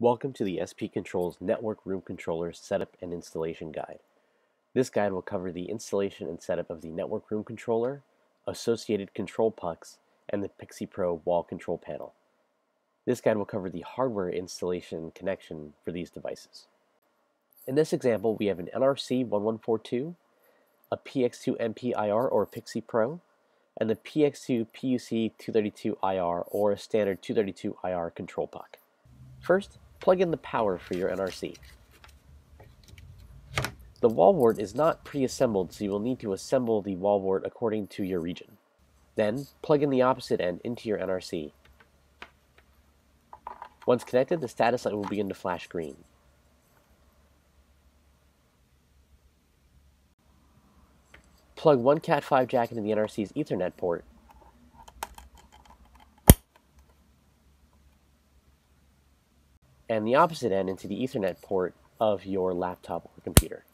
Welcome to the SP Controls Network Room Controller Setup and Installation Guide. This guide will cover the installation and setup of the Network Room Controller, associated control pucks, and the Pixie Pro wall control panel. This guide will cover the hardware installation and connection for these devices. In this example, we have an NRC1142, a PX2MP-IR or Pixie Pro, and the PX2 PUC232-IR or a standard 232-IR control puck. First, plug in the power for your NRC. The wall wart is not pre-assembled, so you will need to assemble the wall wart according to your region. Then, plug in the opposite end into your NRC. Once connected, the status light will begin to flash green. Plug one Cat5 jack into the NRC's Ethernet port and the opposite end into the Ethernet port of your laptop or computer.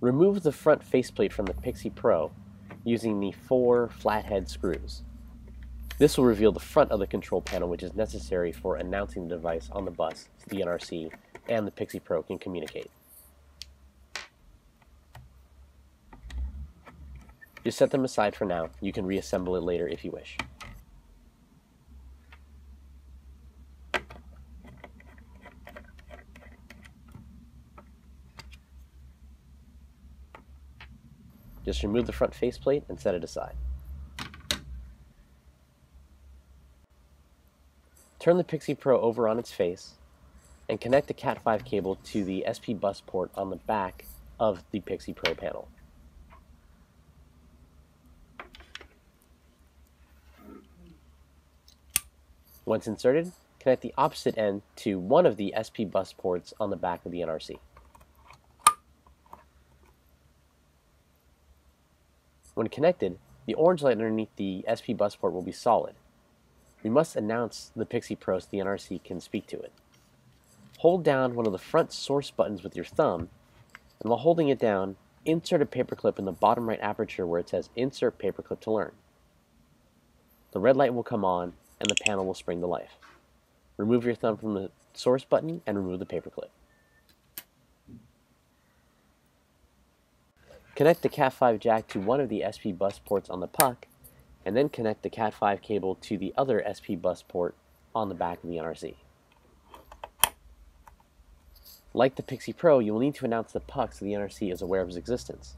Remove the front faceplate from the Pixie Pro using the four flathead screws. This will reveal the front of the control panel which is necessary for announcing the device on the bus so the NRC and the Pixie Pro can communicate. Just set them aside for now. You can reassemble it later if you wish. Just remove the front faceplate and set it aside. Turn the Pixie Pro over on its face and connect the Cat5 cable to the SP bus port on the back of the Pixie Pro panel. Once inserted, connect the opposite end to one of the SP bus ports on the back of the NRC. When connected, the orange light underneath the SP bus port will be solid. We must announce the Pixie Pro so the NRC can speak to it. Hold down one of the front source buttons with your thumb, and while holding it down, insert a paperclip in the bottom right aperture where it says Insert Paperclip to Learn. The red light will come on, and the panel will spring to life. Remove your thumb from the source button and remove the paperclip. Connect the Cat5 jack to one of the SP bus ports on the puck, and then connect the Cat5 cable to the other SP bus port on the back of the NRC. Like the Pixie Pro, you will need to announce the puck so the NRC is aware of its existence.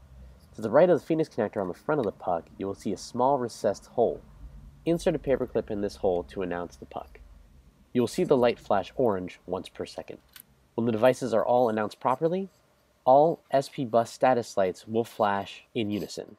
To the right of the Phoenix connector on the front of the puck, you will see a small recessed hole. Insert a paperclip in this hole to announce the puck. You will see the light flash orange once per second. When the devices are all announced properly, all SP bus status lights will flash in unison.